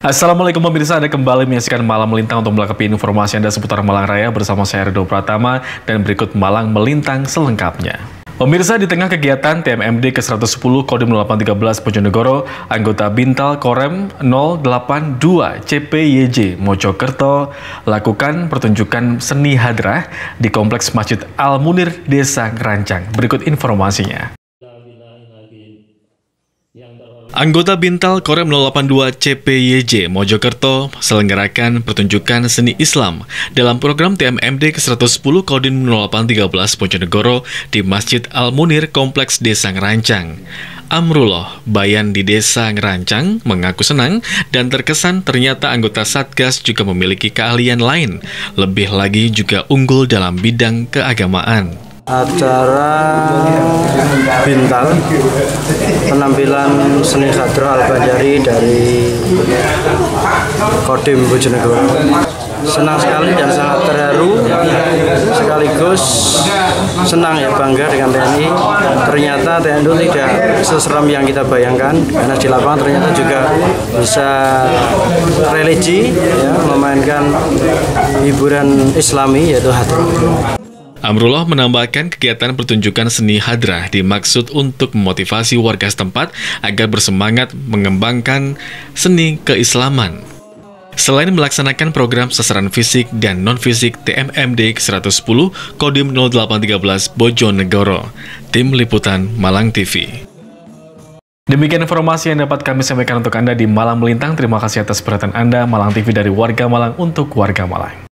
Assalamualaikum pemirsa, Anda kembali menyaksikan Malam Melintang untuk melengkapi informasi Anda seputar Malang Raya bersama saya Rido Pratama dan berikut Malang Melintang selengkapnya. Pemirsa di tengah kegiatan TMMD ke-110 Kodim 0813 Bojonegoro, anggota Bintal Korem 082 CPYJ Mojokerto lakukan pertunjukan seni hadrah di Kompleks Masjid Al Munir Desa Rancang. Berikut informasinya. Anggota Bintal Korem 082 CPYJ Mojokerto selenggarakan pertunjukan seni Islam dalam program TMMD ke-110 Kodim 0813 Bojonegoro di Masjid Al-Munir Kompleks Desa Ngerancang. Amrullah, bayan di desa Ngerancang, mengaku senang dan terkesan ternyata anggota Satgas juga memiliki keahlian lain, lebih lagi juga unggul dalam bidang keagamaan acara Bintal. Penampilan seni Khadro Al-Banjari dari Kodim Bojonegoro. Senang sekali dan sangat terharu. Sekaligus senang ya bangga dengan TNI. Ternyata TNI tidak seseram yang kita bayangkan. Karena di lapangan ternyata juga bisa religi ya, memainkan hiburan islami yaitu hadro Amrullah menambahkan kegiatan pertunjukan seni hadrah dimaksud untuk memotivasi warga setempat agar bersemangat mengembangkan seni keislaman. Selain melaksanakan program sasaran fisik dan non-fisik TMMD 110 Kodim 0813 Bojonegoro, Tim Liputan Malang TV. Demikian informasi yang dapat kami sampaikan untuk Anda di Malang Melintang. Terima kasih atas perhatian Anda, Malang TV dari warga Malang untuk warga Malang.